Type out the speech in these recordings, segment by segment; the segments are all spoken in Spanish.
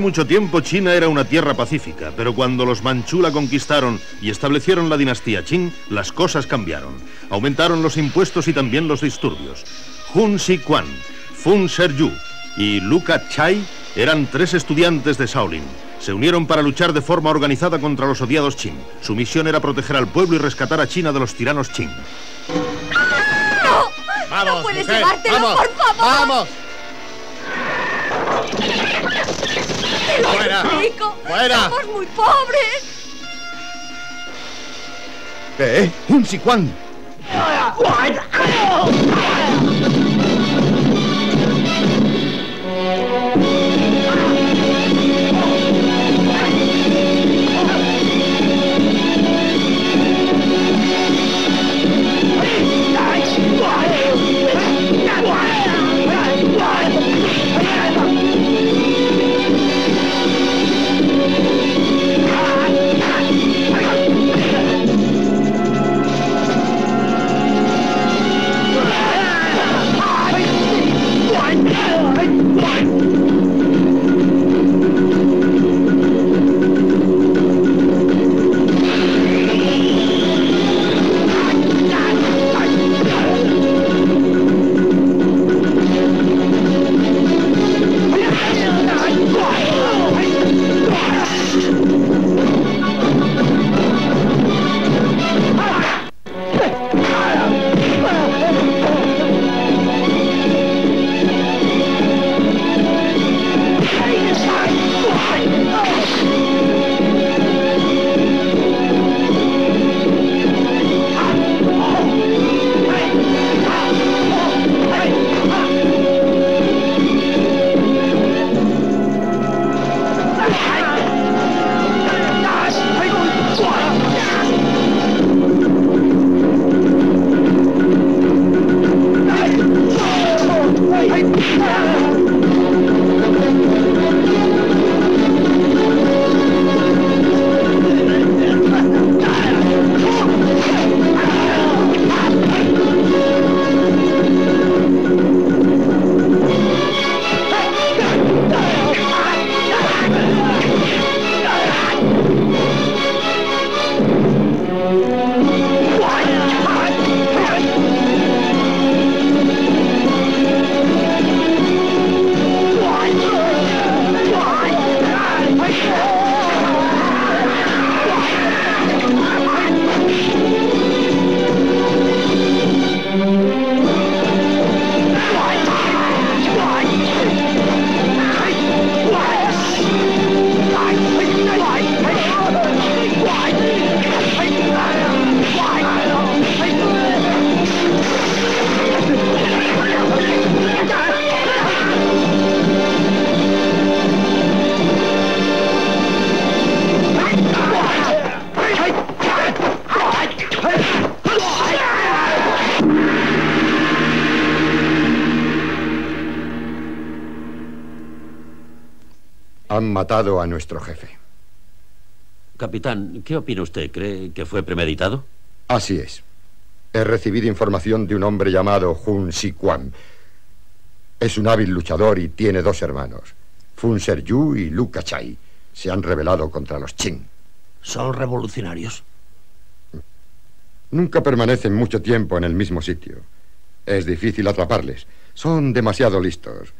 Hace mucho tiempo China era una tierra pacífica, pero cuando los manchú la conquistaron y establecieron la dinastía Qing, las cosas cambiaron. Aumentaron los impuestos y también los disturbios. Hun Si Quan, Fun Serju y Luca Chai eran tres estudiantes de Shaolin. Se unieron para luchar de forma organizada contra los odiados Qing. Su misión era proteger al pueblo y rescatar a China de los tiranos Qing. ¡No! Vamos, ¡No puedes mujer, llevártelo, vamos, por favor! ¡Vamos! ¡Te lo ¡Fuera! suplico! ¡Fuera! ¡Somos muy pobres! ¿Qué? ¿Un Siquan? Han matado a nuestro jefe. Capitán, ¿qué opina usted? ¿Cree que fue premeditado? Así es. He recibido información de un hombre llamado Hun Si Quan. Es un hábil luchador y tiene dos hermanos, Fun Serju y Lu Kachai. Se han rebelado contra los Qing. ¿Son revolucionarios? Nunca permanecen mucho tiempo en el mismo sitio. Es difícil atraparles. Son demasiado listos.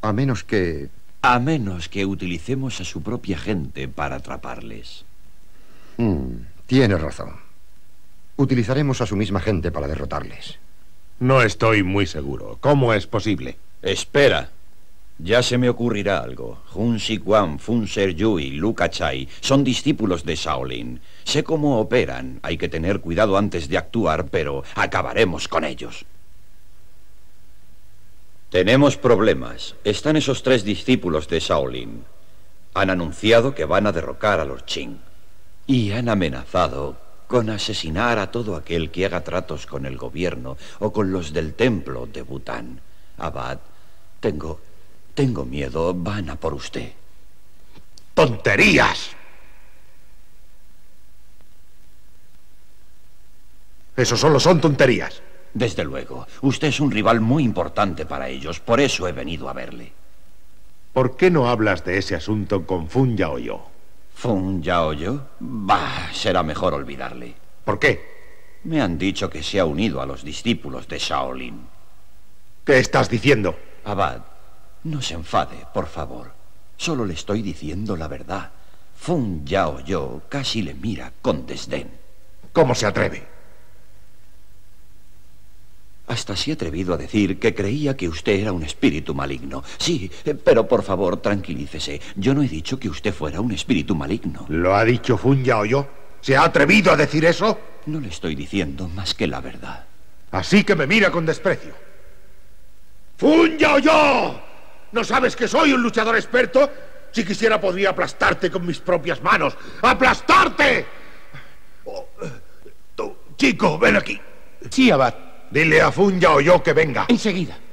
A menos que... A menos que utilicemos a su propia gente para atraparles. Hmm, tiene razón. Utilizaremos a su misma gente para derrotarles. No estoy muy seguro. ¿Cómo es posible? Espera. Ya se me ocurrirá algo. Hun Si Quan, Fun Serju y Lu Kachai son discípulos de Shaolin. Sé cómo operan. Hay que tener cuidado antes de actuar, pero acabaremos con ellos. Tenemos problemas. Están esos tres discípulos de Shaolin. Han anunciado que van a derrocar a los Qing. Y han amenazado con asesinar a todo aquel que haga tratos con el gobierno o con los del templo de Bután. Abad, tengo... tengo miedo. Van a por usted. ¡Tonterías! Eso solo son tonterías. Desde luego. Usted es un rival muy importante para ellos. Por eso he venido a verle. ¿Por qué no hablas de ese asunto con Fun Yao Yo? ¿Fun Yao Yo? Bah, será mejor olvidarle. ¿Por qué? Me han dicho que se ha unido a los discípulos de Shaolin. ¿Qué estás diciendo? Abad, no se enfade, por favor. Solo le estoy diciendo la verdad. Fun Yao Yo casi le mira con desdén. ¿Cómo se atreve? Hasta se ha atrevido a decir que creía que usted era un espíritu maligno. Sí, eh, pero por favor, tranquilícese. Yo no he dicho que usted fuera un espíritu maligno. ¿Lo ha dicho Fun Yao Yo? ¿Se ha atrevido a decir eso? No le estoy diciendo más que la verdad. Así que me mira con desprecio. ¡Fun Yao Yo! ¿No sabes que soy un luchador experto? Si quisiera podría aplastarte con mis propias manos. ¡Aplastarte! Oh, eh, tú, chico, ven aquí. Sí, Abad. Dile a Fun Yao Yo que venga. Enseguida.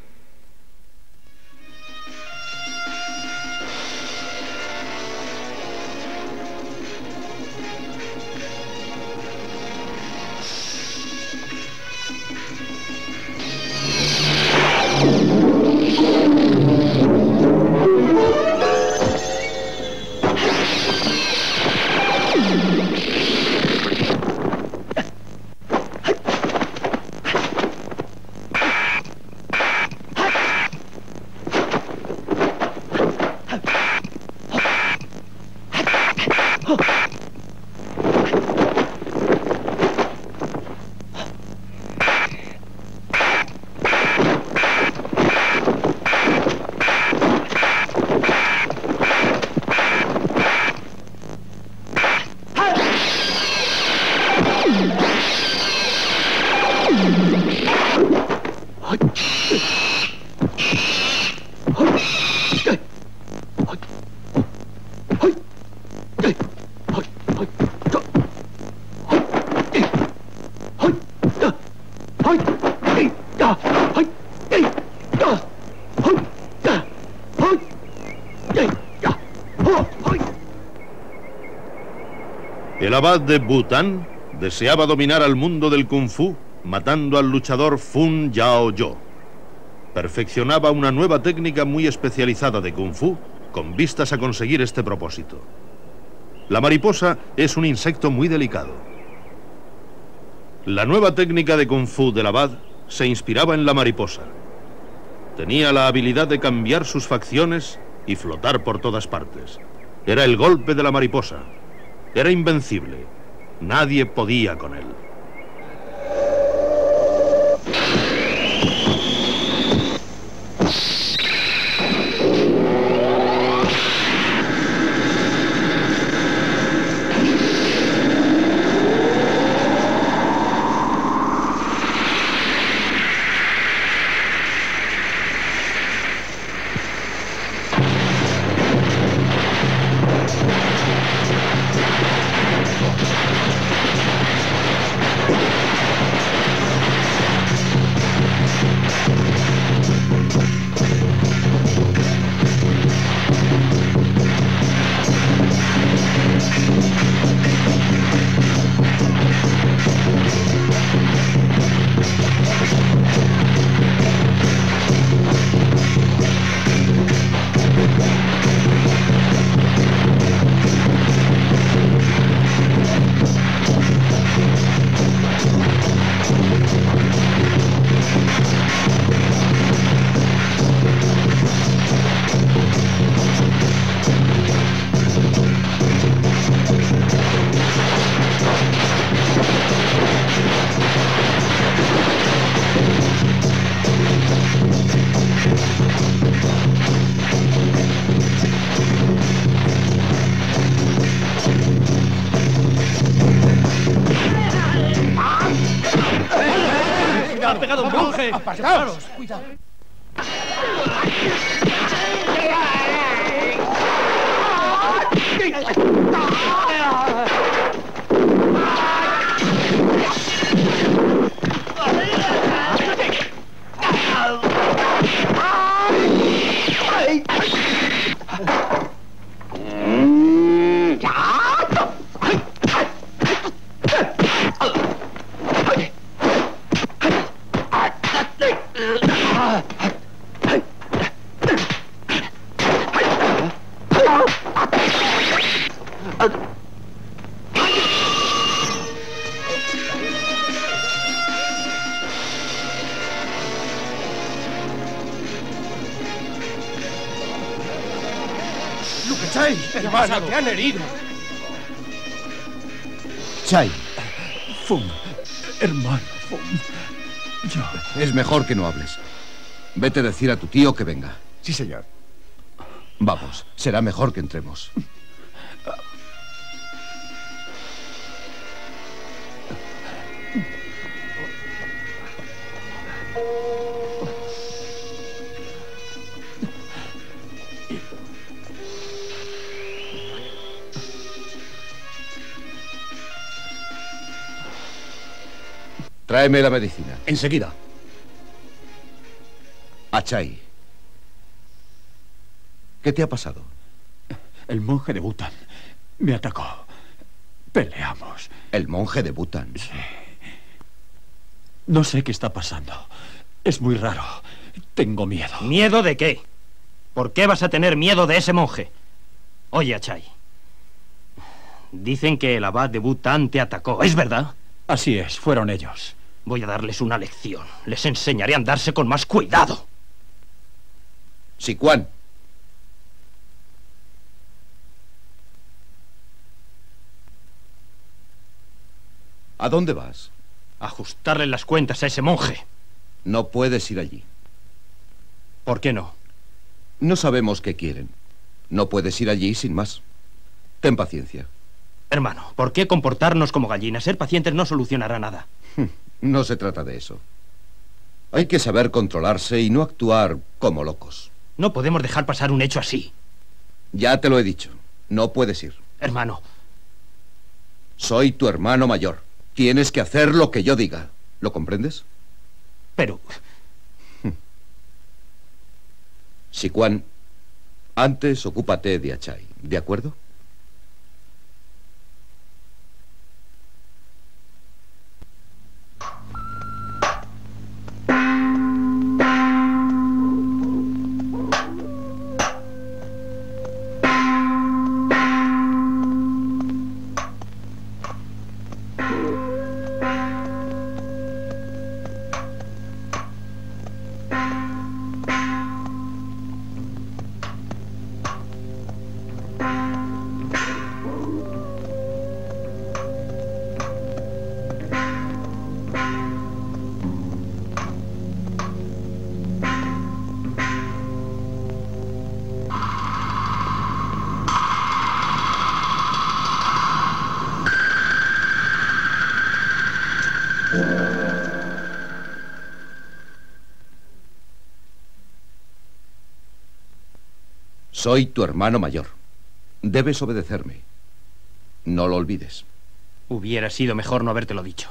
El abad de Bután deseaba dominar al mundo del kung fu matando al luchador Fun Yao Yo. Perfeccionaba una nueva técnica muy especializada de kung fu con vistas a conseguir este propósito. La mariposa es un insecto muy delicado. La nueva técnica de kung fu del abad se inspiraba en la mariposa. Tenía la habilidad de cambiar sus facciones y flotar por todas partes. Era el golpe de la mariposa. Era invencible. Nadie podía con él. ha pegado un monje! ¡Apartaos! ¡Cuidado! Hermano, te han herido. Chai, Fum, hermano, Fum. Yo. Es mejor que no hables. Vete a decir a tu tío que venga. Sí, señor. Vamos, será mejor que entremos. Tráeme la medicina. Enseguida. Achai. ¿Qué te ha pasado? El monje de Bután me atacó. Peleamos. El monje de Bután. No sé qué está pasando. Es muy raro. Tengo miedo. ¿Miedo de qué? ¿Por qué vas a tener miedo de ese monje? Oye, Achai. Dicen que el abad de Bután te atacó. ¿Es verdad? Así es, fueron ellos. Voy a darles una lección. Les enseñaré a andarse con más cuidado. Sicuán. ¿A dónde vas? Ajustarle las cuentas a ese monje. No puedes ir allí. ¿Por qué no? No sabemos qué quieren. No puedes ir allí sin más. Ten paciencia. Hermano, ¿por qué comportarnos como gallinas? Ser pacientes no solucionará nada. No se trata de eso. Hay que saber controlarse y no actuar como locos. No podemos dejar pasar un hecho así. Ya te lo he dicho. No puedes ir. Hermano, Soy tu hermano mayor. Tienes que hacer lo que yo diga. ¿Lo comprendes? pero... Sicuán, antes ocúpate de Achai. ¿De acuerdo? Soy tu hermano mayor. Debes obedecerme. No lo olvides. Hubiera sido mejor no habértelo dicho.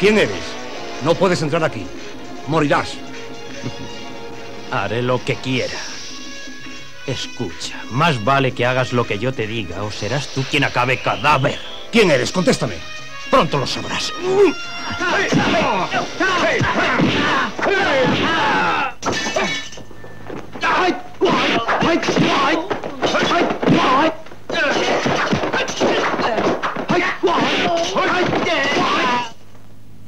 ¿Quién eres? No puedes entrar aquí. Morirás. Haré lo que quiera. Escucha, más vale que hagas lo que yo te diga o serás tú quien acabe cadáver. ¿Quién eres? Contéstame. Pronto lo sabrás.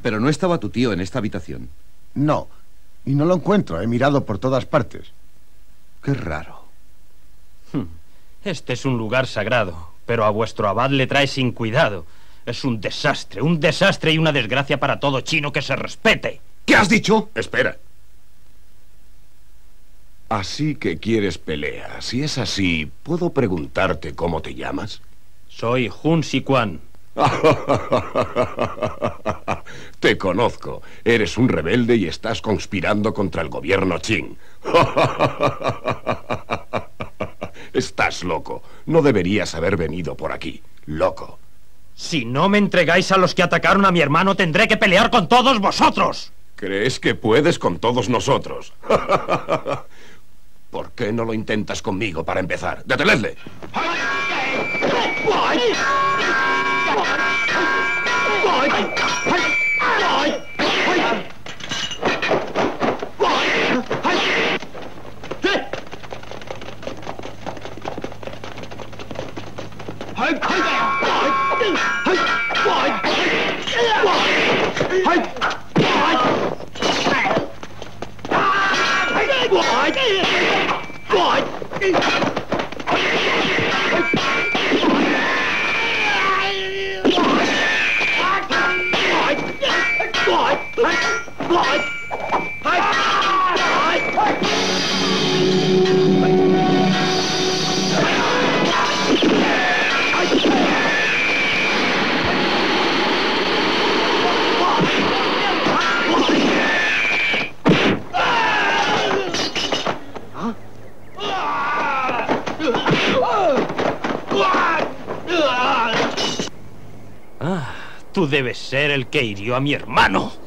Pero no estaba tu tío en esta habitación. No, y no lo encuentro. He mirado por todas partes. Qué raro. Este es un lugar sagrado, pero a vuestro abad le trae sin cuidado. Es un desastre, un desastre y una desgracia para todo chino que se respete. ¿Qué has dicho? Espera. Así que quieres pelea. Si es así, ¿puedo preguntarte cómo te llamas? Soy Hun Si Quan. Te conozco. Eres un rebelde y estás conspirando contra el gobierno Qing. Estás loco. No deberías haber venido por aquí. Loco. Si no me entregáis a los que atacaron a mi hermano, tendré que pelear con todos vosotros. ¿Crees que puedes con todos nosotros? ¿Por qué no lo intentas conmigo para empezar? ¡Detenedle! 怪，嘿，怪，嘿，怪，嘿，怪，嘿，贼，嘿，快点，怪，嘿，怪，嘿，怪，嘿，怪，嘿，怪，嘿，快，怪，嘿，怪，嘿，怪，嘿，快，怪，嘿。Ah, tú debes ser el que hirió a mi hermano.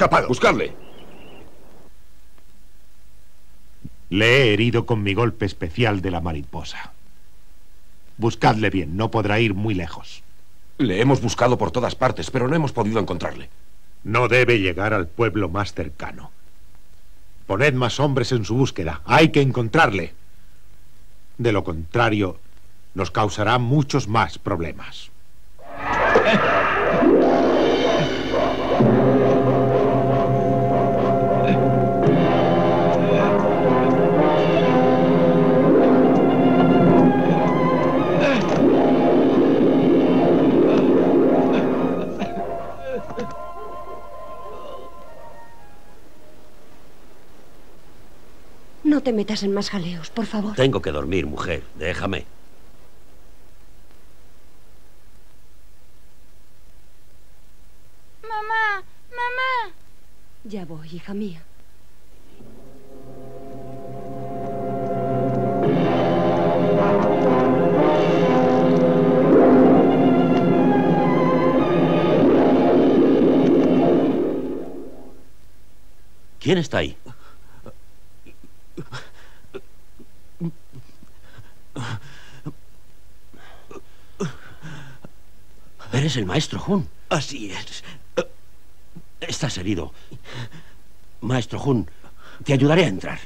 Escapado. Buscadle. Le he herido con mi golpe especial de la mariposa. Buscadle bien, no podrá ir muy lejos. Le hemos buscado por todas partes, pero no hemos podido encontrarle. No debe llegar al pueblo más cercano. Poned más hombres en su búsqueda. Hay que encontrarle. De lo contrario, nos causará muchos más problemas. te metas en más jaleos, por favor. Tengo que dormir, mujer. Déjame. Mamá, mamá. Ya voy, hija mía. ¿Quién está ahí? Eres el maestro Hun. Así es. Estás herido. Maestro Hun, te ayudaré a entrar.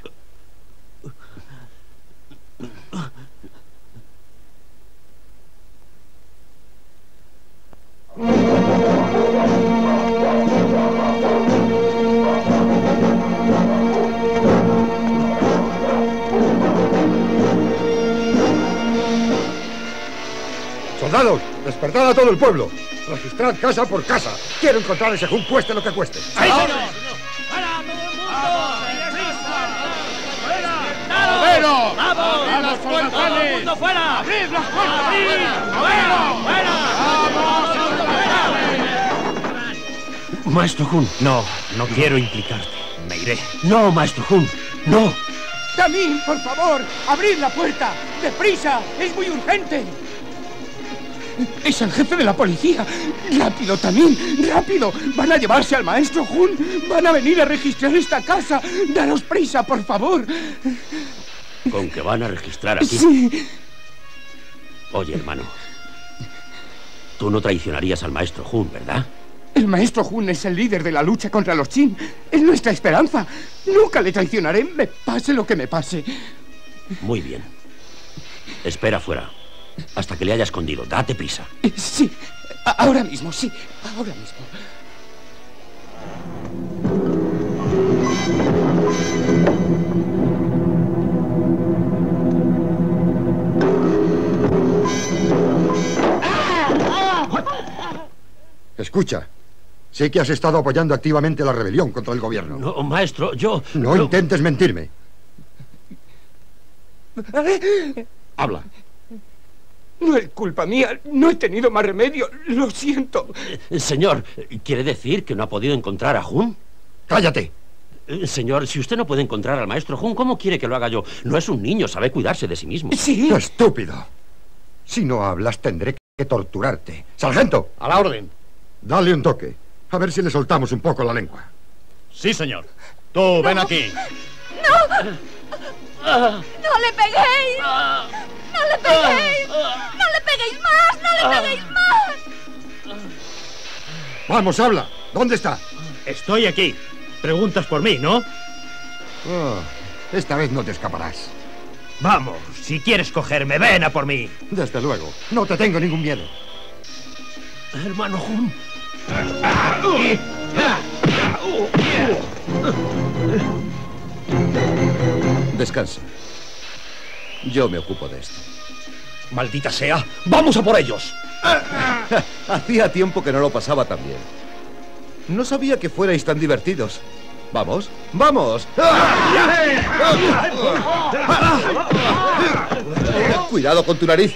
Soldados, despertad a todo el pueblo. Registrad casa por casa. Quiero encontrar ese Hun cueste lo que cueste. ¡Sí, señor! ¡Vero! ¡Vamos! ¡A los ¡Todo el mundo fuera! ¡Abrid las puertas! ¡Abrid! ¡Fuera! Maestro Hun. No, no quiero implicarte. Me iré. No, Maestro Hun. No. ¡Tamín, por favor! ¡Abrid la puerta! ¡Deprisa! ¡Es muy urgente! Es el jefe de la policía. ¡Rápido, Tamín! ¡Rápido! ¡Van a llevarse al maestro Hun! ¡Van a venir a registrar esta casa! ¡Daros prisa, por favor! Con que van a registrar aquí. Sí. Oye, hermano. Tú no traicionarías al maestro Hun, ¿verdad? El maestro Hun es el líder de la lucha contra los Chin. Es nuestra esperanza. Nunca le traicionaré, me pase lo que me pase. Muy bien. Espera fuera. Hasta que le haya escondido. Date prisa. Sí, ahora mismo, sí, ahora mismo. Escucha. Sé que has estado apoyando activamente la rebelión contra el gobierno. No, maestro, yo... No intentes mentirme. Habla. No es culpa mía, no he tenido más remedio, lo siento. Eh, Señor, ¿quiere decir que no ha podido encontrar a Hun? ¡Cállate! Eh, Señor, si usted no puede encontrar al maestro Hun, ¿cómo quiere que lo haga yo? No es un niño, sabe cuidarse de sí mismo. Sí. Estúpido. Si no hablas, tendré que torturarte. Sargento. A la orden. Dale un toque. A ver si le soltamos un poco la lengua. Sí, señor. Tú, ven aquí. ¡No! ¡No le peguéis! ¡No le peguéis! ¡No le peguéis más! ¡No le peguéis más! Vamos, habla. ¿Dónde está? Estoy aquí. Preguntas por mí, ¿no? Ah, esta vez no te escaparás. Vamos, si quieres cogerme, ven a por mí. Desde luego. No te tengo ningún miedo. Hermano Hun. Descansa. Yo me ocupo de esto. Maldita sea. ¡Vamos a por ellos! Hacía tiempo que no lo pasaba tan bien. No sabía que fuerais tan divertidos. Vamos, vamos. Cuidado con tu nariz.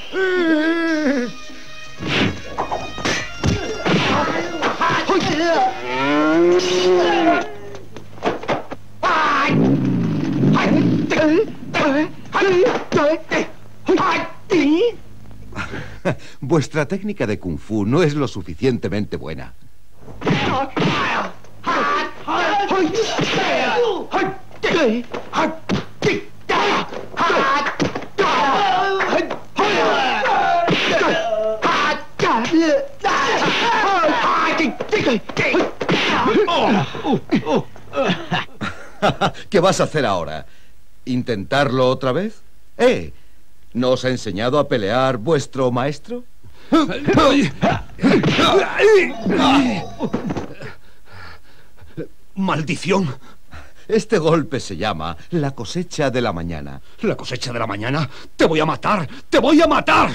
Vuestra técnica de kung fu no es lo suficientemente buena. ¿Qué vas a hacer ahora? ¿Intentarlo otra vez? ¿Eh? ¿No os ha enseñado a pelear vuestro maestro? ¡Maldición! Este golpe se llama la cosecha de la mañana. ¿La cosecha de la mañana? ¡Te voy a matar! ¡Te voy a matar!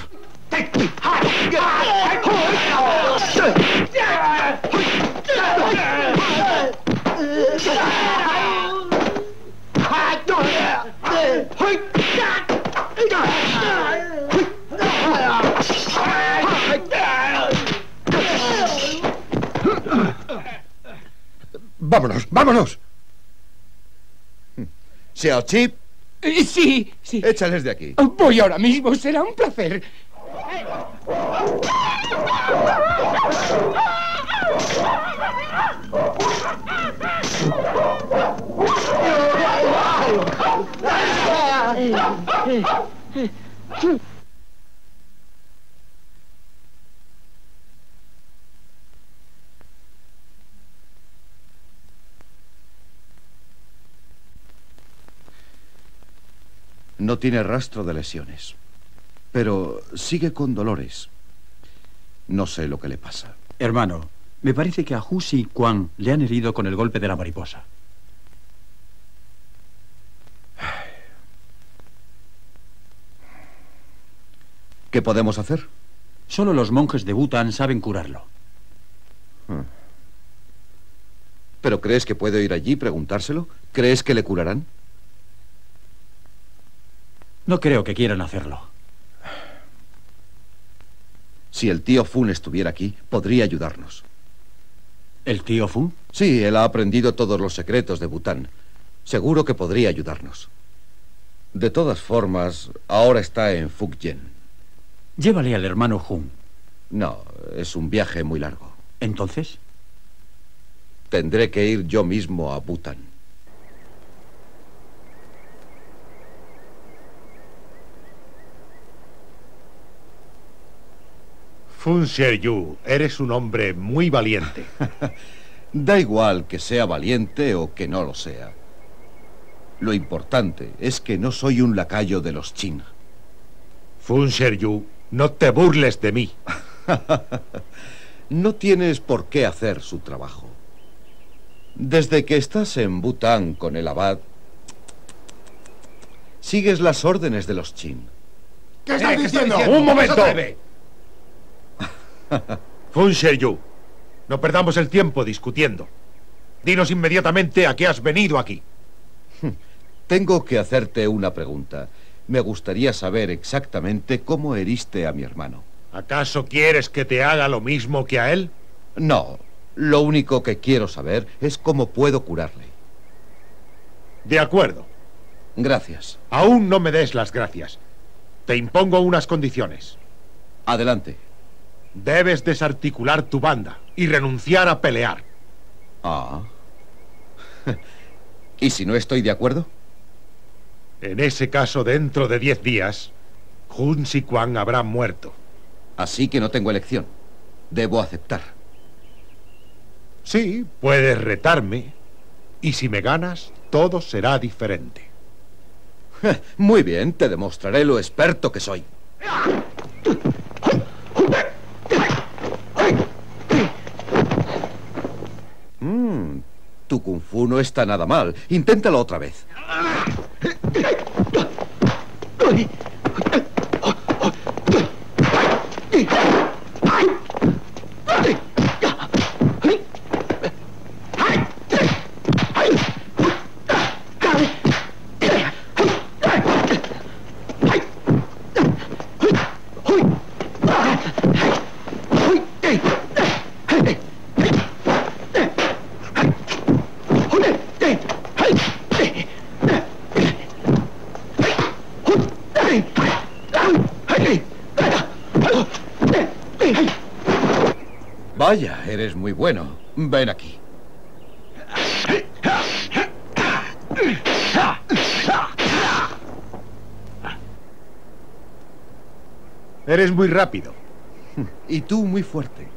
Vámonos, vámonos. Xiao Chip, Eh, Sí, sí. échales de aquí. Voy ahora mismo, será un placer. No tiene rastro de lesiones. Pero sigue con dolores. No sé lo que le pasa. Hermano, me parece que a Hu Si Quan le han herido con el golpe de la mariposa. ¿Qué podemos hacer? Solo los monjes de Bután saben curarlo. Hmm. ¿Pero crees que puedo ir allí y preguntárselo? ¿Crees que le curarán? No creo que quieran hacerlo. Si el tío Fun estuviera aquí, podría ayudarnos. ¿El tío Fun? Sí, él ha aprendido todos los secretos de Bután. Seguro que podría ayudarnos. De todas formas, ahora está en Fukyen. Llévale al hermano Hun. No, es un viaje muy largo. ¿Entonces? Tendré que ir yo mismo a Bután. Fun Yu, eres un hombre muy valiente. da igual que sea valiente o que no lo sea. Lo importante es que no soy un lacayo de los Qin. Fun Yu, no te burles de mí. no tienes por qué hacer su trabajo. Desde que estás en Bután con el abad, sigues las órdenes de los Qin. ¿Qué estás diciendo? ¡Un momento! Fun Yu, no perdamos el tiempo discutiendo. Dinos inmediatamente a qué has venido aquí. Tengo que hacerte una pregunta. Me gustaría saber exactamente cómo heriste a mi hermano. ¿Acaso quieres que te haga lo mismo que a él? No. Lo único que quiero saber es cómo puedo curarle. De acuerdo. Gracias. Aún no me des las gracias. Te impongo unas condiciones. Adelante. Debes desarticular tu banda y renunciar a pelear. Ah. ¿Y si no estoy de acuerdo? En ese caso, dentro de diez días, Hun Quan habrá muerto. Así que no tengo elección. Debo aceptar. Sí, puedes retarme. Y si me ganas, todo será diferente. Muy bien, te demostraré lo experto que soy. Mmm, tu kung fu no está nada mal. Inténtalo otra vez. おい Vaya, eres muy bueno. Ven aquí. Eres muy rápido. Y tú muy fuerte.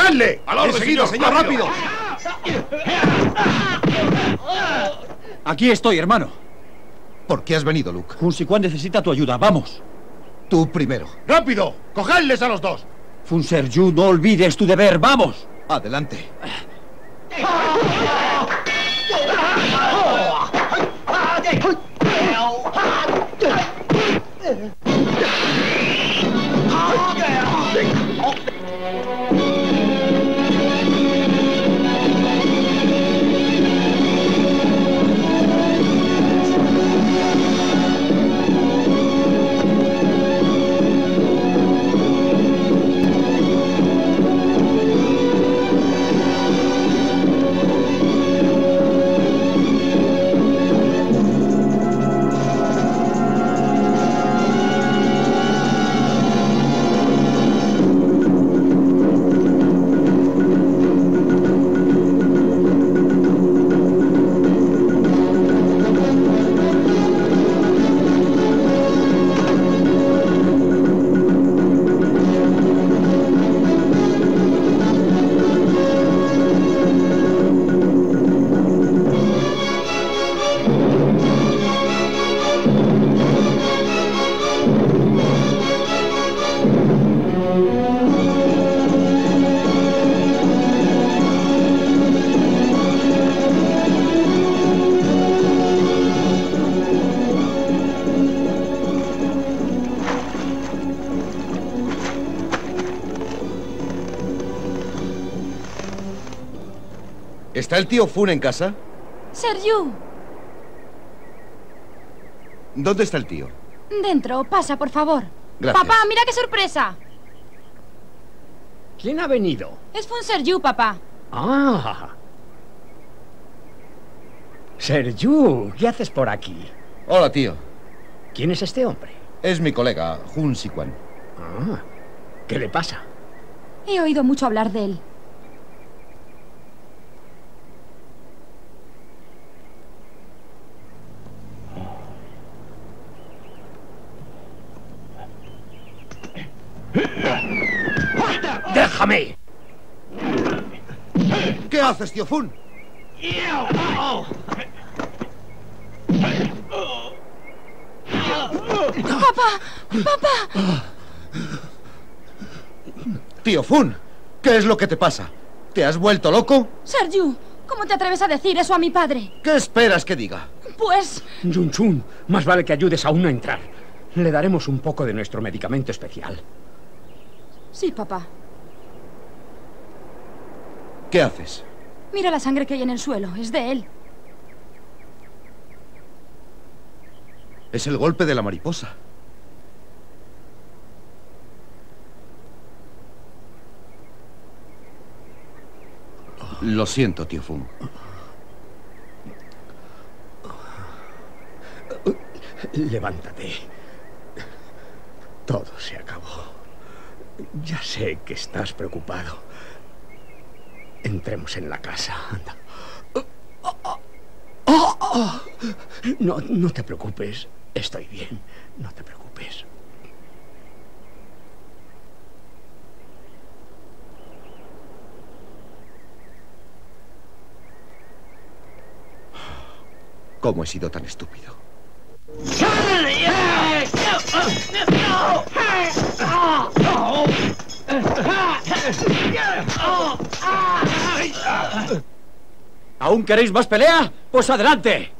¡Cogedle! ¡A la señor! señor! ¡Rápido! Aquí estoy, hermano. ¿Por qué has venido, Luke? Quan necesita tu ayuda. Vamos. Tú primero. ¡Rápido! ¡Cogedles a los dos! Fun Yu, no olvides tu deber. ¡Vamos! Adelante. el tío Fun en casa? Sergio, ¿Dónde está el tío? dentro, pasa, por favor. Gracias. Papá, mira qué sorpresa. ¿Quién ha venido? Es Fun Sergio, papá. Ah. Sergio, ¿qué haces por aquí? Hola, tío. ¿Quién es este hombre? Es mi colega, Hun Sikwan. Ah. ¿Qué le pasa? He oído mucho hablar de él. ¡Déjame! ¿Qué haces, tío Fun? Papá, papá. Tío Fun, ¿qué es lo que te pasa? ¿Te has vuelto loco? Sergio, ¿cómo te atreves a decir eso a mi padre? ¿Qué esperas que diga? Pues... Yun Chun, más vale que ayudes a uno a entrar. Le daremos un poco de nuestro medicamento especial. Sí, papá. ¿Qué haces? Mira la sangre que hay en el suelo. Es de él. Es el golpe de la mariposa. Lo siento, tío Fun. Levántate. Todo se acabó. Ya sé que estás preocupado. Entremos en la casa. Anda. No, no te preocupes. Estoy bien. No te preocupes. ¿Cómo he sido tan estúpido? ¿Aún queréis más pelea? Pues adelante.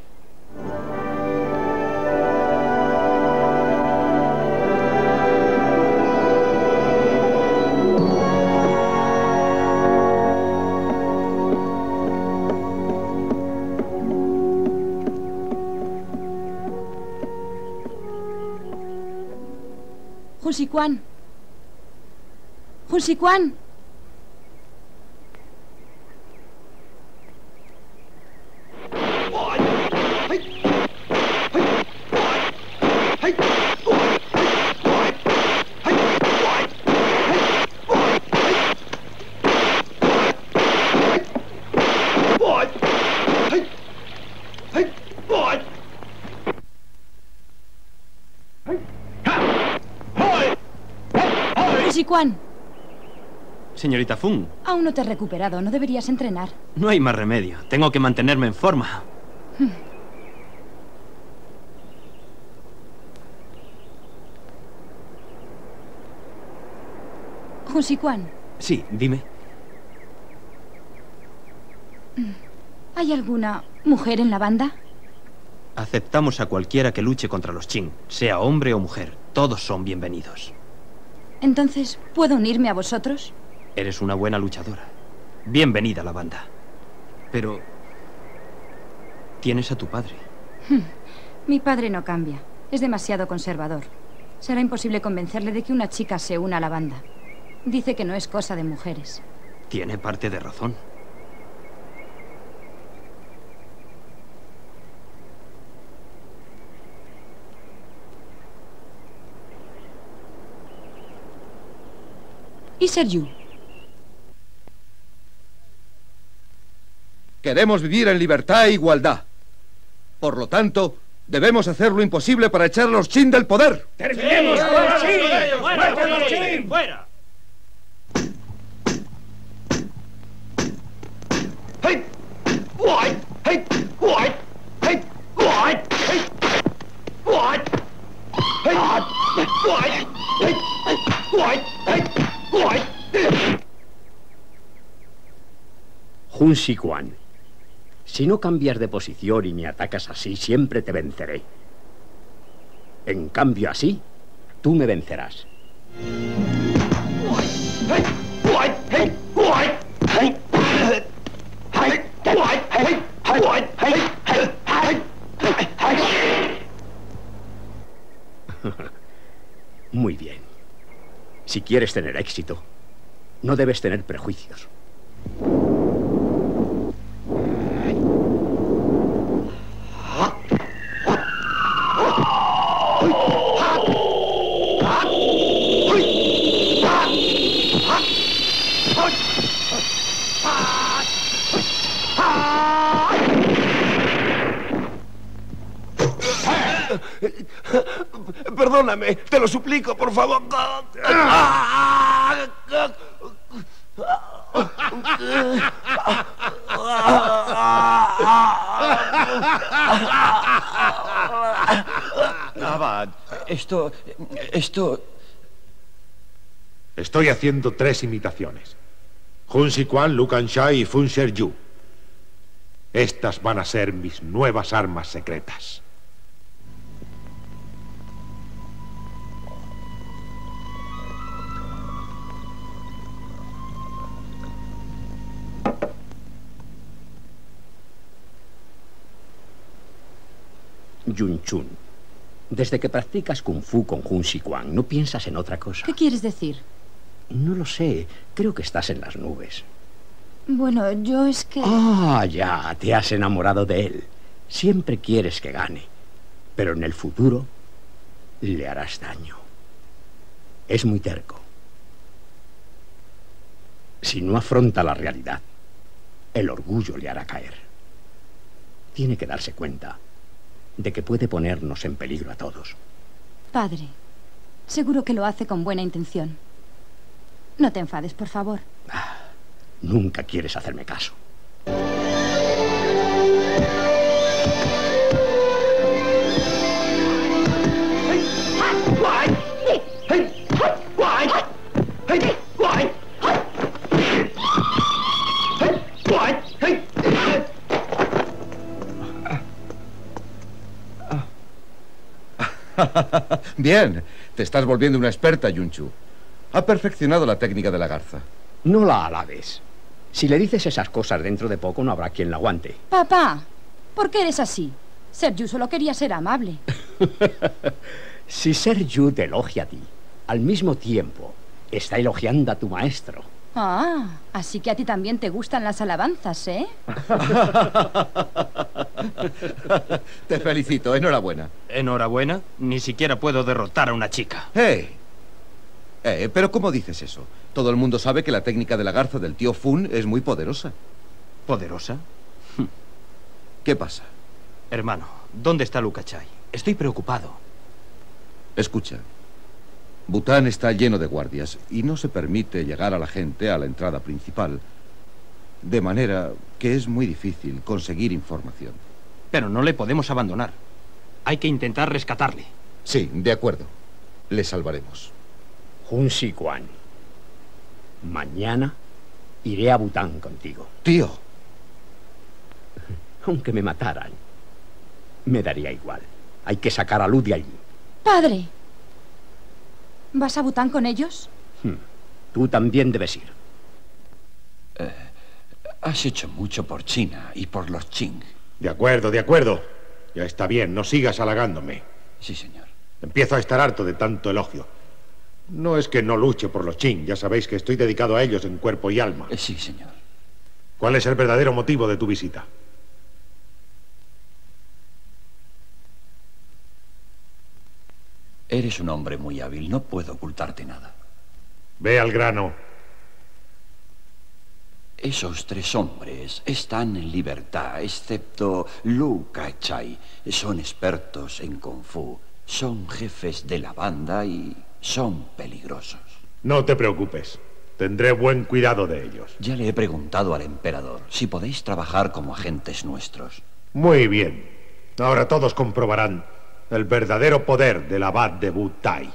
Hôn sĩ quan. Sĩ quan. Señorita Fung, aún no te has recuperado. No deberías entrenar. no hay más remedio. Tengo que mantenerme en forma. Junsicuan, Sí, dime. ¿hay alguna mujer en la banda? Aceptamos a cualquiera que luche contra los Qing, sea hombre o mujer. Todos son bienvenidos. Entonces, ¿puedo unirme a vosotros? Eres una buena luchadora. Bienvenida a la banda. Pero... Tienes a tu padre. Hmm. Mi padre no cambia. Es demasiado conservador. Será imposible convencerle de que una chica se una a la banda. Dice que no es cosa de mujeres. Tiene parte de razón. ¿Y Sergio? Queremos vivir en libertad e igualdad. Por lo tanto, debemos hacer lo imposible para echar a los Chin del poder. ¡Terminemos con los Qing! ¡Fuera, ¡Muerte a los Qing! ¡Fuera! Jun Quan. Si no cambias de posición y me atacas así, siempre te venceré. En cambio así, tú me vencerás. Muy bien. Si quieres tener éxito, no debes tener prejuicios. Perdóname, te lo suplico, por favor. Abad, esto... esto... Estoy haciendo tres imitaciones. Hun Si Quan, Lu Shai y Fun Sher Yu. Estas van a ser mis nuevas armas secretas. Yun Chun. Desde que practicas Kung Fu con Hun Quan, no piensas en otra cosa. ¿Qué quieres decir? No lo sé. Creo que estás en las nubes. Bueno, yo es que... Ah, ya. Te has enamorado de él. Siempre quieres que gane. Pero en el futuro le harás daño. Es muy terco. Si no afronta la realidad, el orgullo le hará caer. Tiene que darse cuenta de que puede ponernos en peligro a todos. Padre, seguro que lo hace con buena intención. No te enfades, por favor. Nunca quieres hacerme caso. Bien, te estás volviendo una experta, Yunchu. Ha perfeccionado la técnica de la garza. No la alabes. Si le dices esas cosas dentro de poco, no habrá quien la aguante. Papá, ¿por qué eres así? Sergio solo quería ser amable. si Sergio te elogia a ti, al mismo tiempo está elogiando a tu maestro. Ah, así que a ti también te gustan las alabanzas, ¿eh? te felicito, enhorabuena. ¿Enhorabuena? Ni siquiera puedo derrotar a una chica. ¡Eh! Eh, pero ¿cómo dices eso? Todo el mundo sabe que la técnica de la garza del tío Fun es muy poderosa. ¿Poderosa? ¿Qué pasa? Hermano, ¿dónde está Lucachai? Estoy preocupado. Escucha. Bután está lleno de guardias y no se permite llegar a la gente a la entrada principal. De manera que es muy difícil conseguir información. Pero no le podemos abandonar. Hay que intentar rescatarle. Sí, de acuerdo. Le salvaremos. Hun Si Quan. Mañana iré a Bután contigo. Tío. Aunque me mataran, me daría igual. Hay que sacar a Luz de allí. Padre. ¿Vas a Bután con ellos? Hmm. Tú también debes ir. Eh, has hecho mucho por China y por los Qing. De acuerdo, de acuerdo. Ya está bien, no sigas halagándome. Sí, señor. Empiezo a estar harto de tanto elogio. No es que no luche por los Qing, ya sabéis que estoy dedicado a ellos en cuerpo y alma. Eh, sí, señor. ¿Cuál es el verdadero motivo de tu visita? Eres un hombre muy hábil, no puedo ocultarte nada. Ve al grano. Esos tres hombres están en libertad, excepto Lu Kachai. Son expertos en Kung Fu, son jefes de la banda y son peligrosos. No te preocupes. Tendré buen cuidado de ellos. Ya le he preguntado al emperador si podéis trabajar como agentes nuestros. Muy bien. Ahora todos comprobarán el verdadero poder del abad de Butai.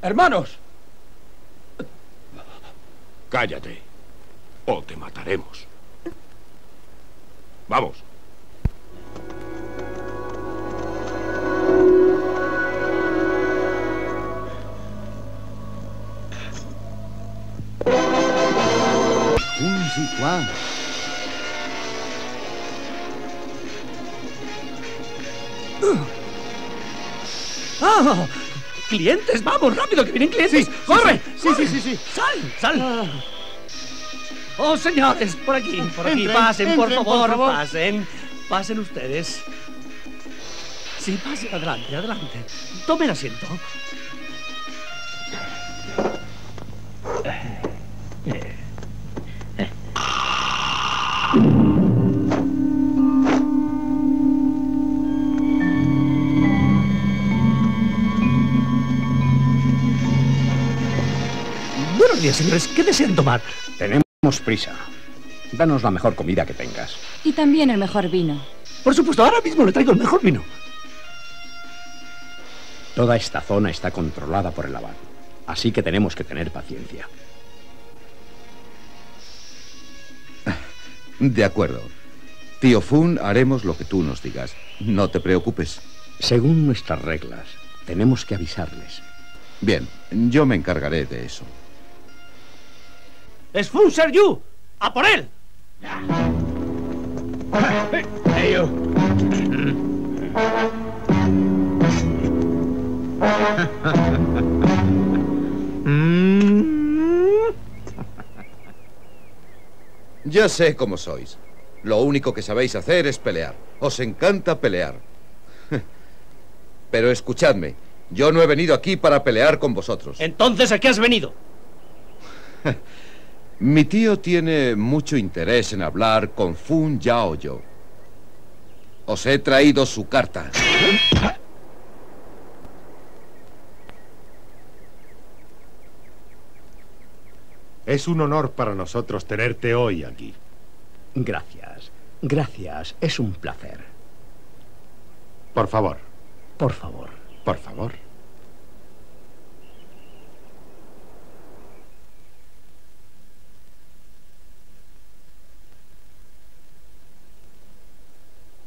Hermanos. Cállate, o te mataremos. Vamos. Un ¡Ah! ¡Clientes! ¡Vamos, rápido, que vienen clientes! Sí, ¡Corre! Sí, sí, sí, sí, ¡Sal, sal! Ah. ¡Oh, señores! Por aquí, por aquí. Entren, pasen, por, entren, por favor, favor. pasen. Pasen ustedes. Sí, pasen adelante, adelante. Tomen asiento. Buenos días, señores. ¿Qué desean tomar? Tenemos prisa. Danos la mejor comida que tengas. Y también el mejor vino. Por supuesto, ahora mismo le traigo el mejor vino. Toda esta zona está controlada por el abad. Así que tenemos que tener paciencia. De acuerdo. Tío Fun, haremos lo que tú nos digas. No te preocupes. Según nuestras reglas, tenemos que avisarles. Bien, yo me encargaré de eso. ¡Es Fun Seryu! ¡A por él! Ya sé cómo sois. Lo único que sabéis hacer es pelear. Os encanta pelear. Pero escuchadme, yo no he venido aquí para pelear con vosotros. Entonces, ¿a qué has venido? Mi tío tiene mucho interés en hablar con Fun Yao Yo. Os he traído su carta. Es un honor para nosotros tenerte hoy aquí. Gracias. Gracias. Es un placer. Por favor, Por favor. por favor.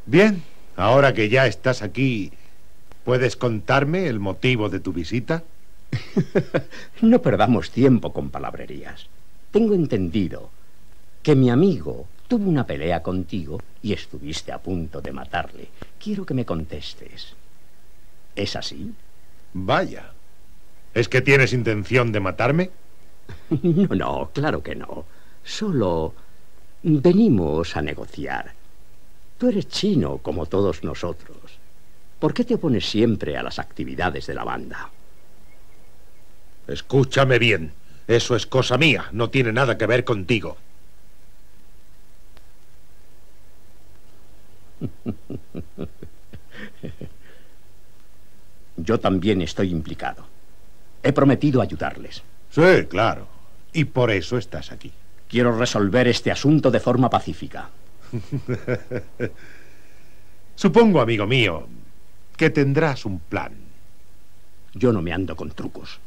Bien, ahora que ya estás aquí, ¿puedes contarme el motivo de tu visita? No perdamos tiempo con palabrerías. Tengo entendido que mi amigo tuvo una pelea contigo y estuviste a punto de matarle. Quiero que me contestes. ¿Es así? Vaya. ¿Es que tienes intención de matarme? No, no, claro que no. Solo venimos a negociar. Tú eres chino como todos nosotros. ¿Por qué te opones siempre a las actividades de la banda? Escúchame bien. Eso es cosa mía. No tiene nada que ver contigo. Yo también estoy implicado. He prometido ayudarles. Sí, claro. Y por eso estás aquí. Quiero resolver este asunto de forma pacífica. Supongo, amigo mío, que tendrás un plan. Yo no me ando con trucos.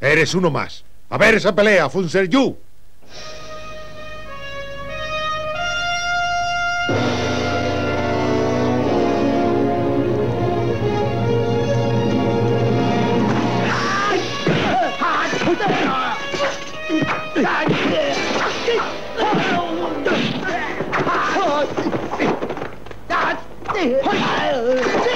Eres uno más. A ver esa pelea, Funser Yu. 快打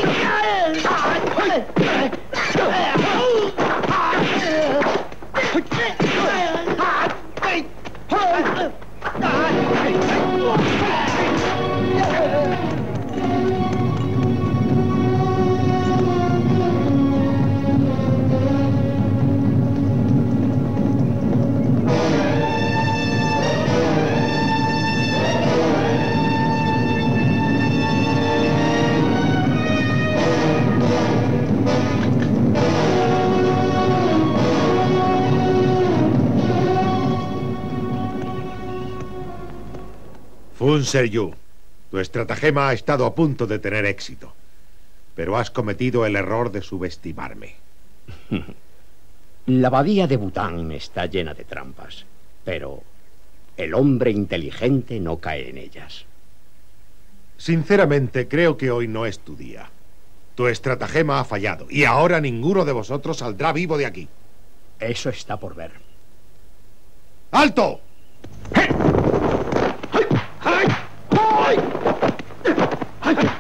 Funser Yu, tu estratagema ha estado a punto de tener éxito, pero has cometido el error de subestimarme. La abadía de Bután está llena de trampas, pero el hombre inteligente no cae en ellas. Sinceramente, creo que hoy no es tu día. Tu estratagema ha fallado y ahora ninguno de vosotros saldrá vivo de aquí. Eso está por ver. ¡Alto! Hermanos.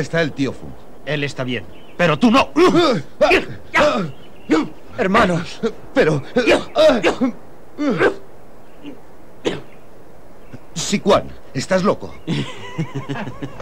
¿Dónde está el tío Fu? Él está bien, pero tú no. Hermanos. Pero... Sicuan, ¿estás loco?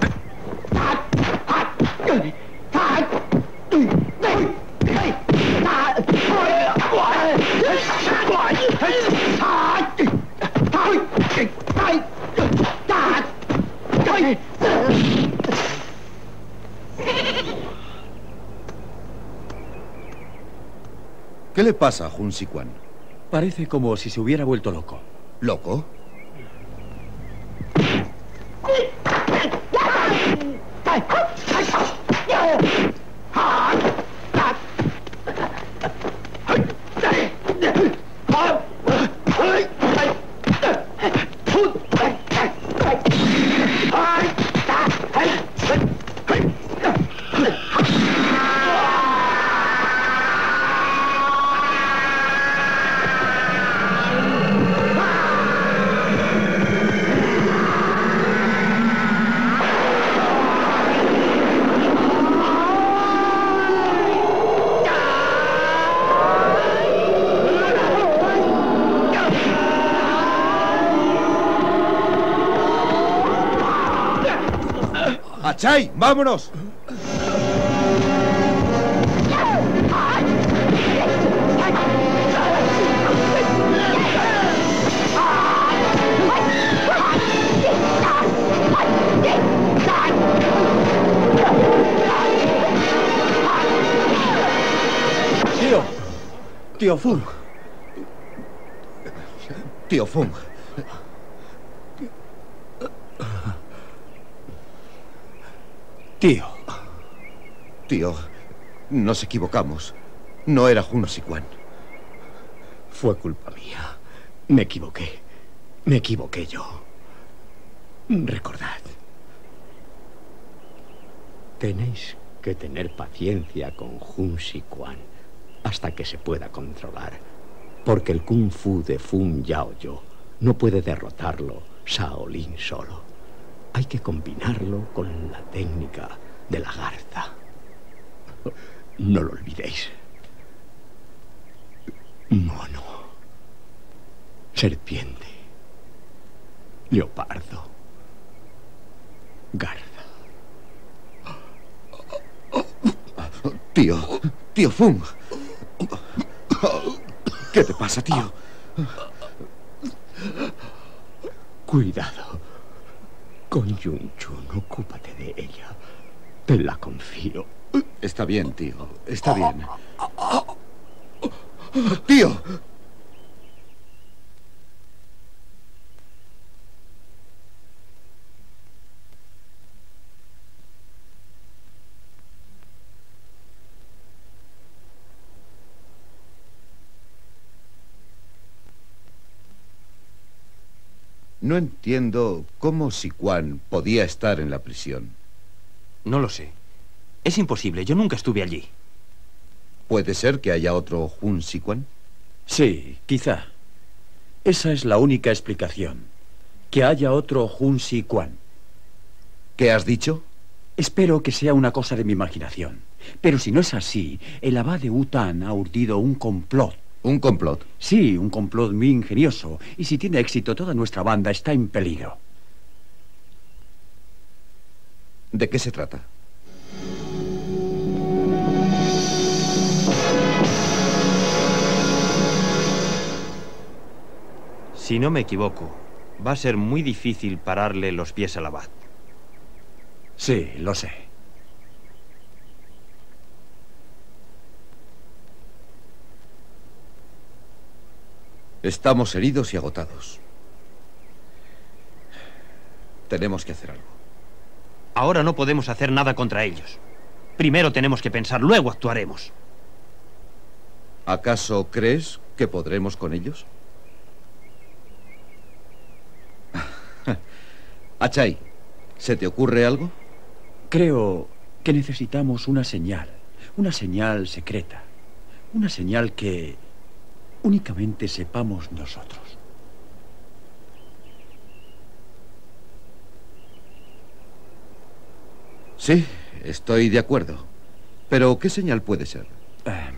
le pasa a Hun? Parece como si se hubiera vuelto loco. ¿Loco? ¡Vámonos! Tío. Tío Fung. Tío Fung. Tío. Tío, nos equivocamos. No era Hun Siquan. Fue culpa mía. Me equivoqué. Me equivoqué yo. Recordad. Tenéis que tener paciencia con Hun Siquan hasta que se pueda controlar. Porque el Kung Fu de Fun Yao Yo no puede derrotarlo Shaolin solo. Hay que combinarlo con la técnica de la garza. No lo olvidéis. Mono. Serpiente. Leopardo. Garza. Tío, tío Fung. ¿Qué te pasa, tío? Cuidado. Con Yun ocúpate de ella. Te la confío. Está bien, tío. Está bien. ¡Tío! No entiendo cómo Siquan podía estar en la prisión. No lo sé. Es imposible. Yo nunca estuve allí. ¿Puede ser que haya otro Hun Siquan? Sí, quizá. Esa es la única explicación. Que haya otro Hun Si Quan. ¿Qué has dicho? Espero que sea una cosa de mi imaginación. Pero si no es así, el abad de Utan ha urdido un complot. ¿Un complot? Sí, un complot muy ingenioso. Y si tiene éxito, toda nuestra banda está en peligro. ¿De qué se trata? Si no me equivoco, Va a ser muy difícil pararle los pies al abad. Sí, lo sé. Estamos heridos y agotados. Tenemos que hacer algo. Ahora no podemos hacer nada contra ellos. Primero tenemos que pensar, luego actuaremos. ¿Acaso crees que podremos con ellos? Achai, ¿se te ocurre algo? Creo que necesitamos una señal, una señal secreta, una señal que únicamente sepamos nosotros. Sí, estoy de acuerdo. Pero, ¿qué señal puede ser? Eh,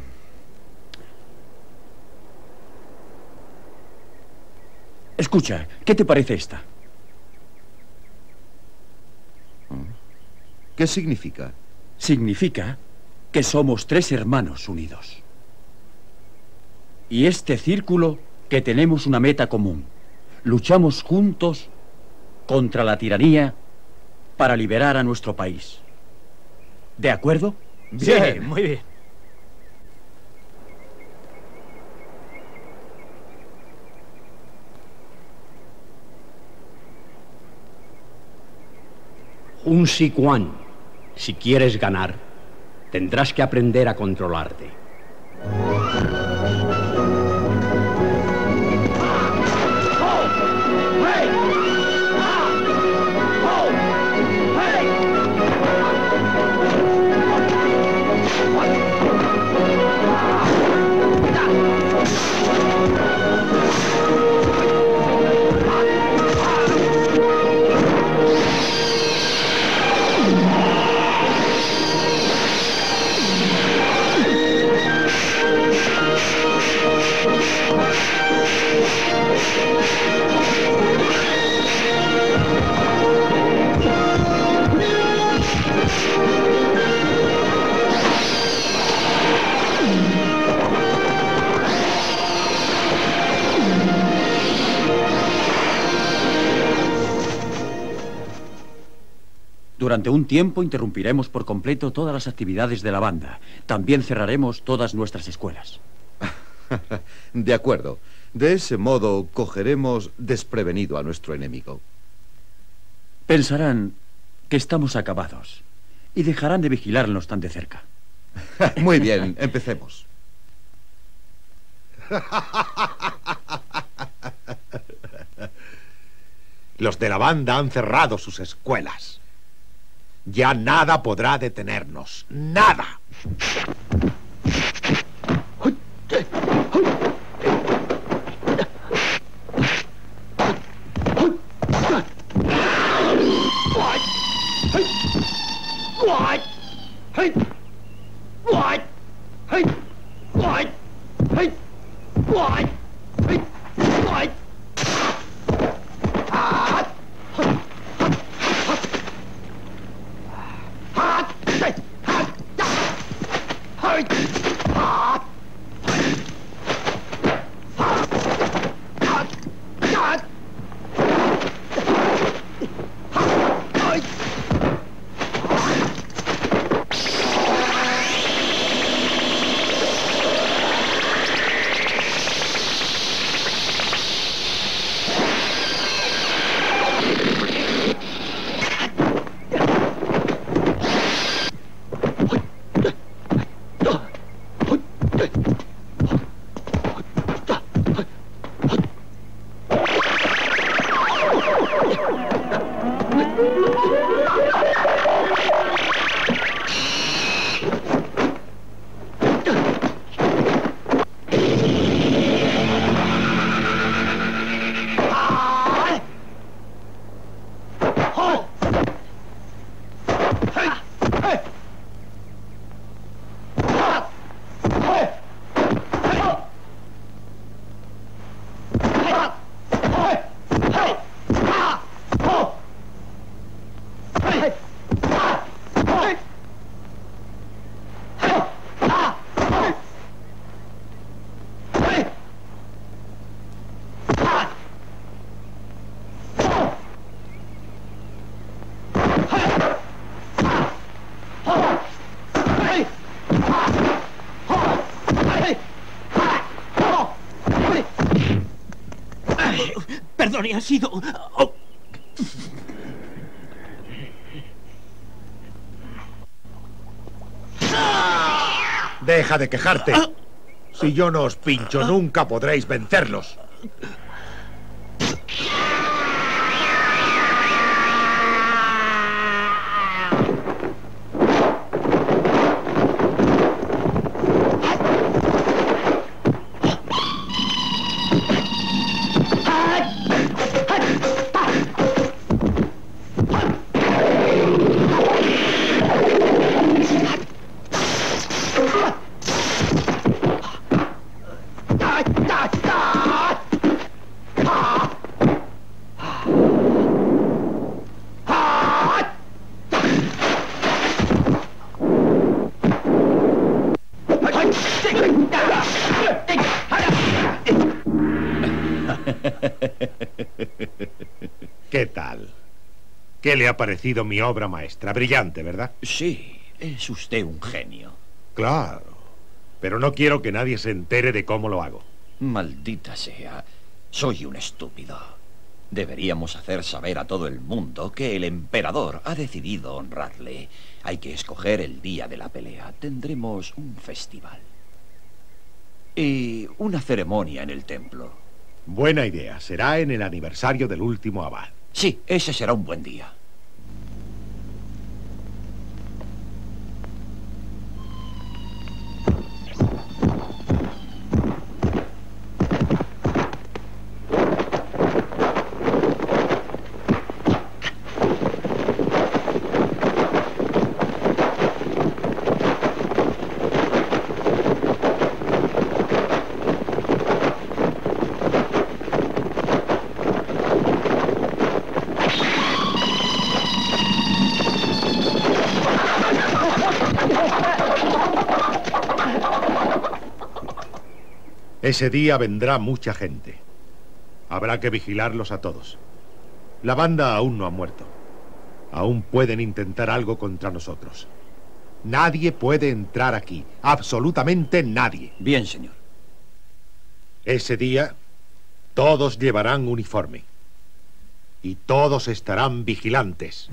Escucha, ¿qué te parece esta? ¿Qué significa? Significa que somos tres hermanos unidos. Y este círculo que tenemos una meta común. Luchamos juntos contra la tiranía para liberar a nuestro país. ¿De acuerdo? Bien, muy bien. Un si Quan, si quieres ganar, tendrás que aprender a controlarte. Durante un tiempo interrumpiremos por completo todas las actividades de la banda. También cerraremos todas nuestras escuelas. de acuerdo. De ese modo cogeremos desprevenido a nuestro enemigo. Pensarán que estamos acabados y dejarán de vigilarnos tan de cerca. Muy bien, empecemos. Los de la banda han cerrado sus escuelas. Ya nada podrá detenernos. Nada. What? Ha sido... oh, Deja de quejarte. Si yo no os pincho, nunca podréis vencerlos. ¿Qué le ha parecido mi obra maestra? Brillante, ¿verdad? Sí, es usted un genio. Claro. Pero no quiero que nadie se entere de cómo lo hago. Maldita sea. Soy un estúpido. Deberíamos hacer saber a todo el mundo que el emperador ha decidido honrarle. Hay que escoger el día de la pelea. Tendremos un festival. Y una ceremonia en el templo. Buena idea. Será en el aniversario del último abad. Sí, ese será un buen día. Ese día vendrá mucha gente. Habrá que vigilarlos a todos. La banda aún no ha muerto. Aún pueden intentar algo contra nosotros. Nadie puede entrar aquí. Absolutamente nadie. Bien, señor. Ese día, todos llevarán uniforme. Y todos estarán vigilantes.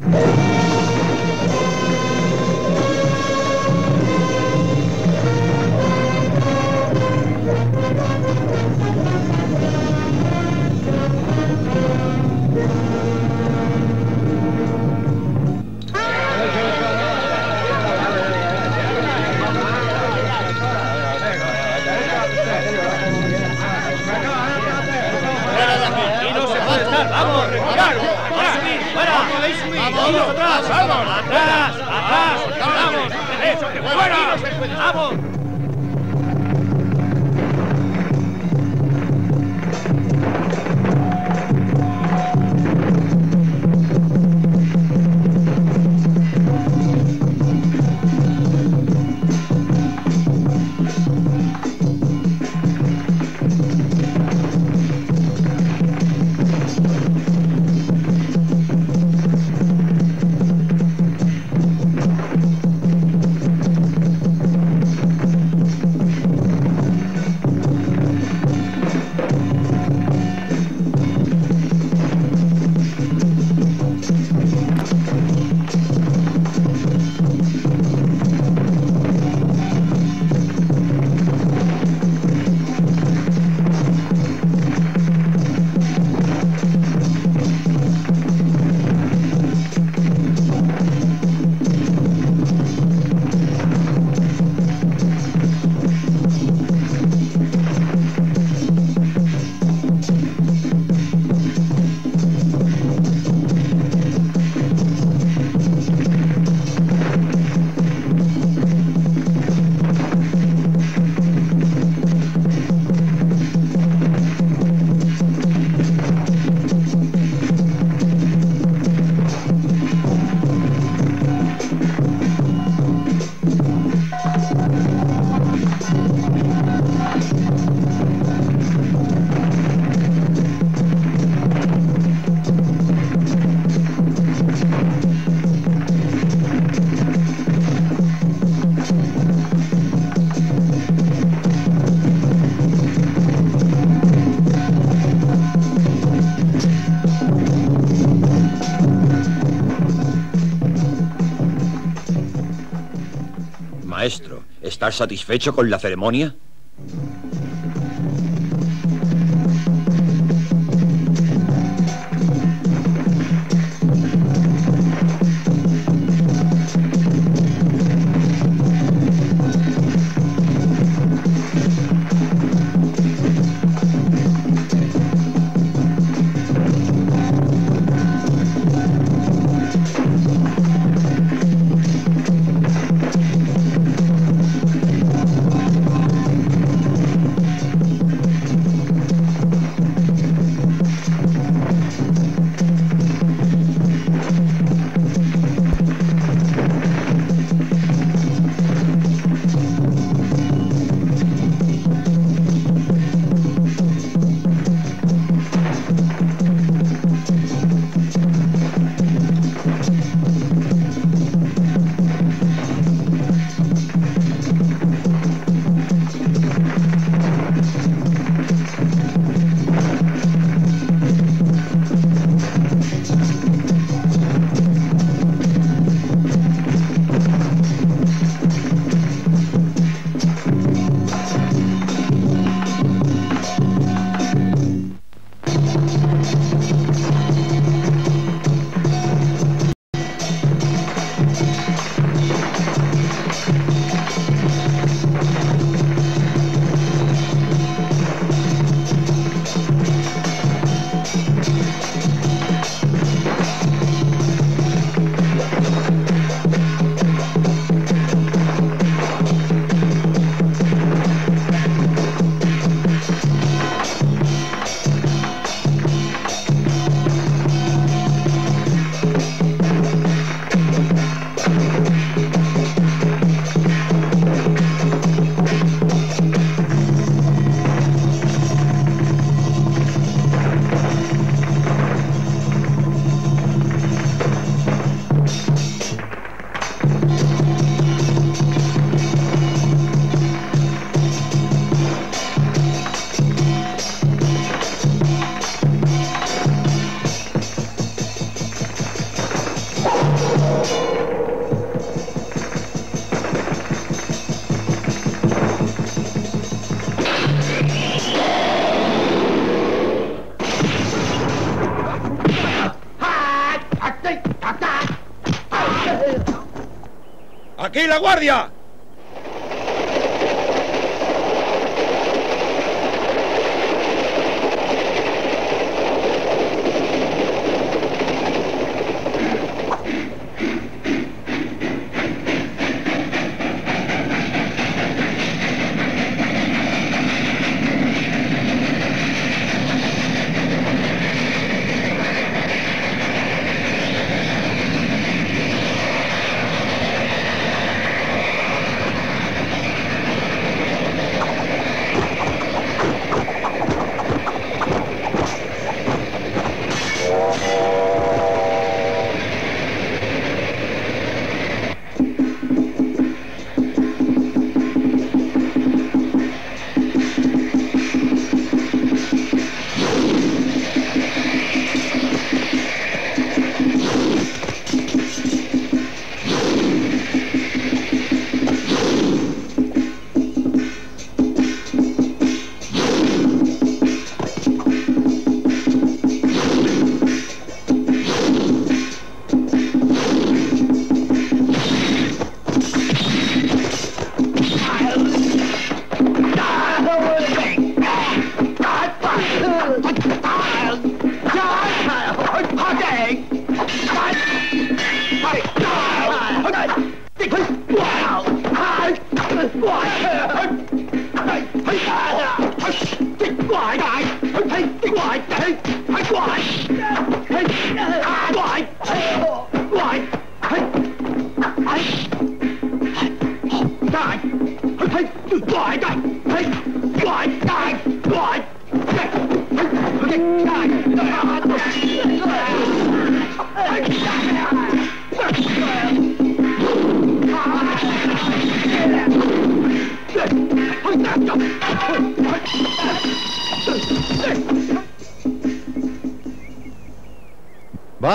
¿Estás satisfecho con la ceremonia?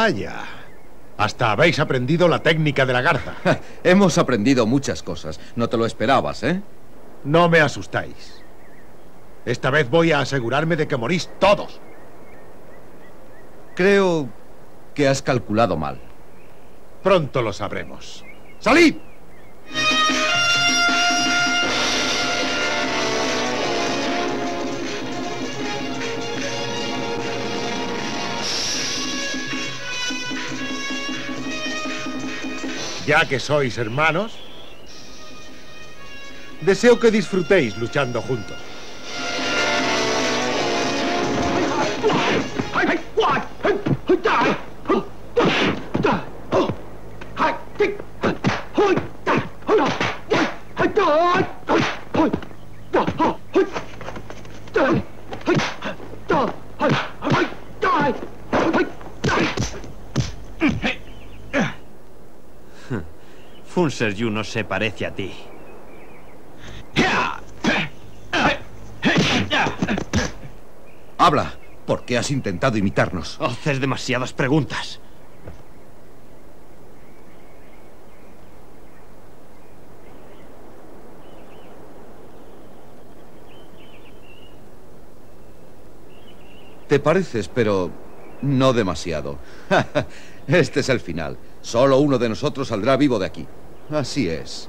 Vaya, Hasta habéis aprendido la técnica de la garza. Hemos aprendido muchas cosas. No te lo esperabas, ¿eh? No me asustáis. Esta vez voy a asegurarme de que morís todos. Creo que has calculado mal. Pronto lo sabremos. ¡Salid! Ya que sois hermanos, deseo que disfrutéis luchando juntos. Funser Yu no se parece a ti. Habla. ¿Por qué has intentado imitarnos? Haces demasiadas preguntas. Te pareces, pero no demasiado. Este es el final. Solo uno de nosotros saldrá vivo de aquí. Así es.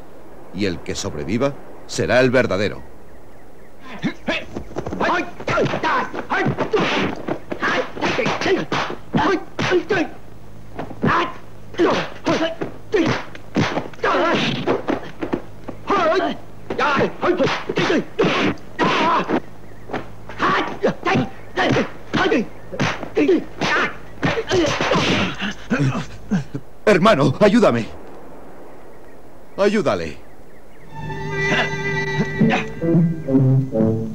Y el que sobreviva será el verdadero. Hermano, ayúdame. Ayúdale.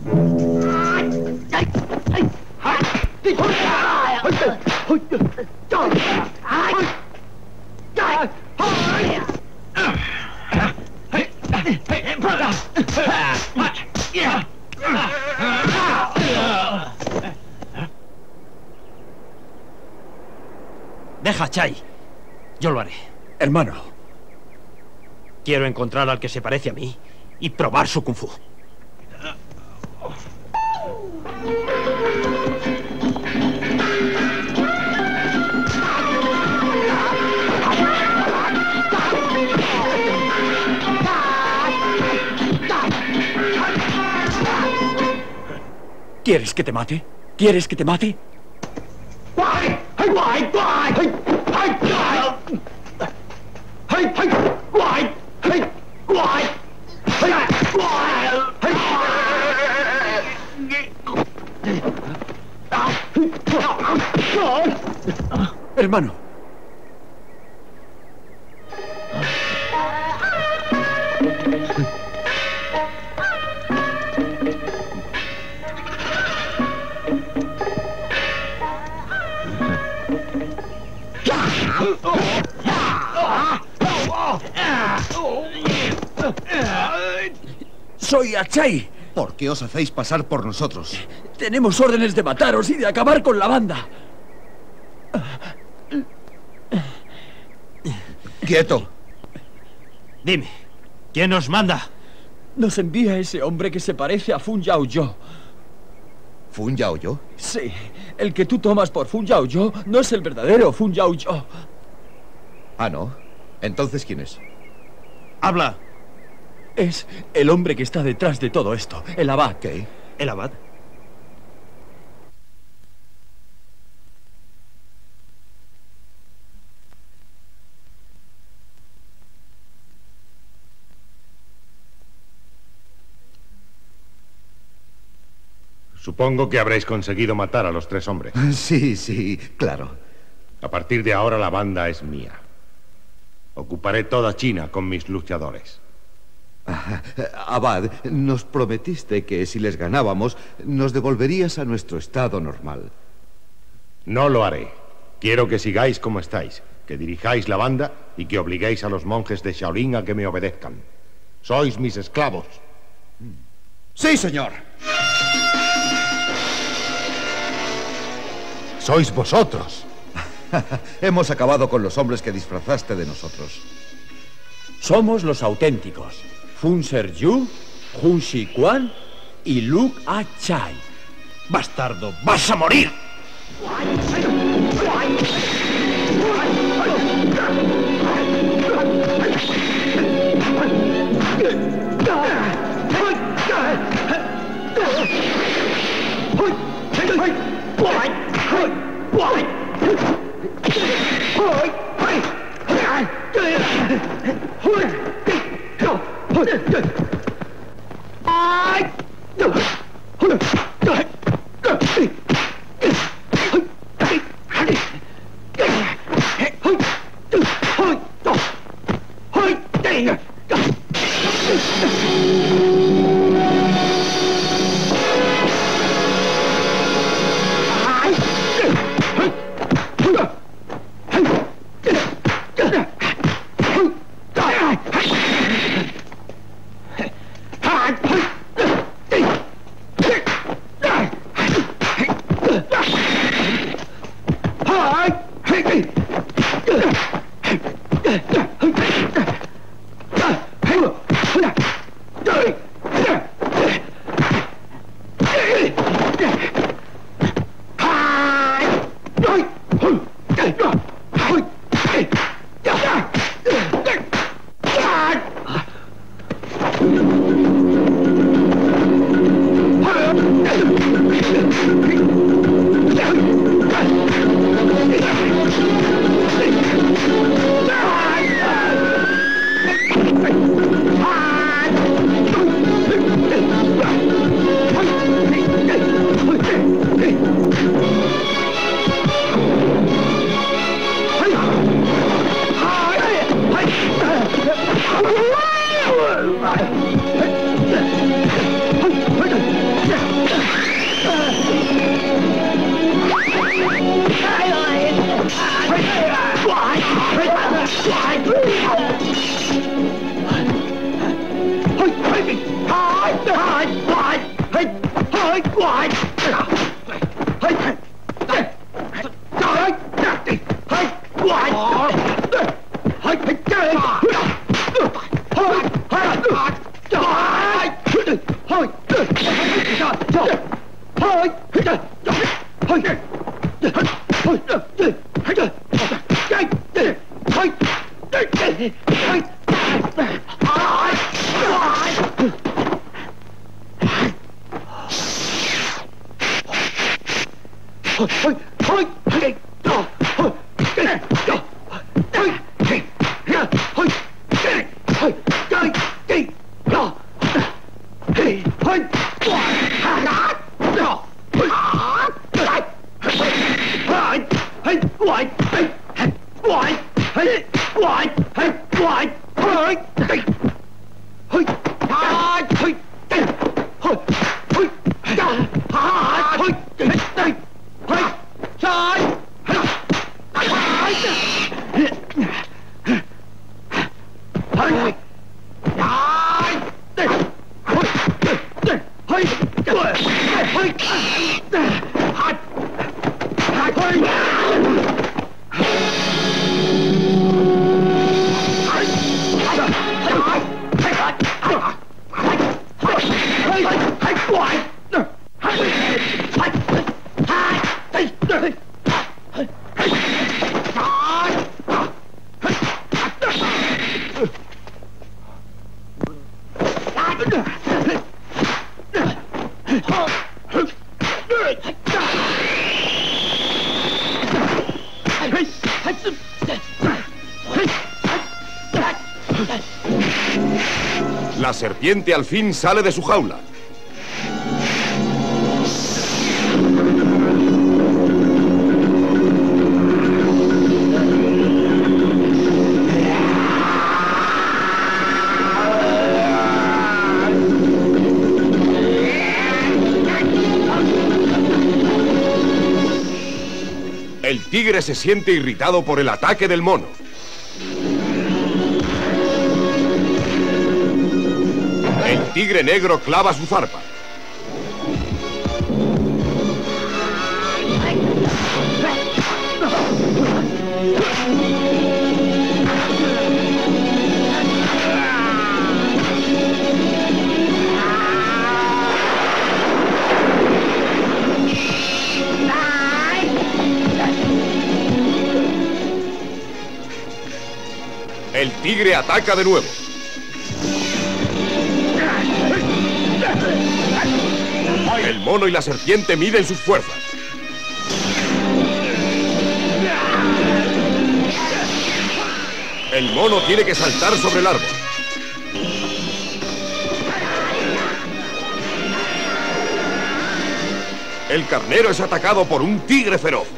Quiero encontrar al que se parece a mí y probar su kung fu. ¿Quieres que te mate? ¿Quieres que te mate? Hermano. Soy Achai. ¿Por qué os hacéis pasar por nosotros? Tenemos órdenes de mataros y de acabar con la banda. ¡Quieto! Dime, ¿quién nos manda? Nos envía ese hombre que se parece a Fun Yao Yo. ¿Fun Yao Yo? Sí, el que tú tomas por Fun Yao Yo no es el verdadero Fun Yao Yo. Ah, ¿no? Entonces, ¿quién es? Habla. Es el hombre que está detrás de todo esto, el abad. ¿Qué? ¿El abad? Supongo que habréis conseguido matar a los tres hombres. Sí, sí, claro. A partir de ahora la banda es mía. Ocuparé toda China con mis luchadores. Abad, nos prometiste que si les ganábamos, nos devolverías a nuestro estado normal. No lo haré. Quiero que sigáis como estáis, que dirijáis la banda y que obliguéis a los monjes de Shaolin a que me obedezcan. Sois mis esclavos. Sí, señor. Sois vosotros. Hemos acabado con los hombres que disfrazaste de nosotros. Somos los auténticos. Fun Ser Yu, Hun Shi Quan y Luke A Chai. Bastardo, vas a morir. Hey! La al fin sale de su jaula. El tigre se siente irritado por el ataque del mono. tigre negro clava su zarpa. El tigre ataca de nuevo. Mono y la serpiente miden sus fuerzas. El mono tiene que saltar sobre el árbol. El carnero es atacado por un tigre feroz.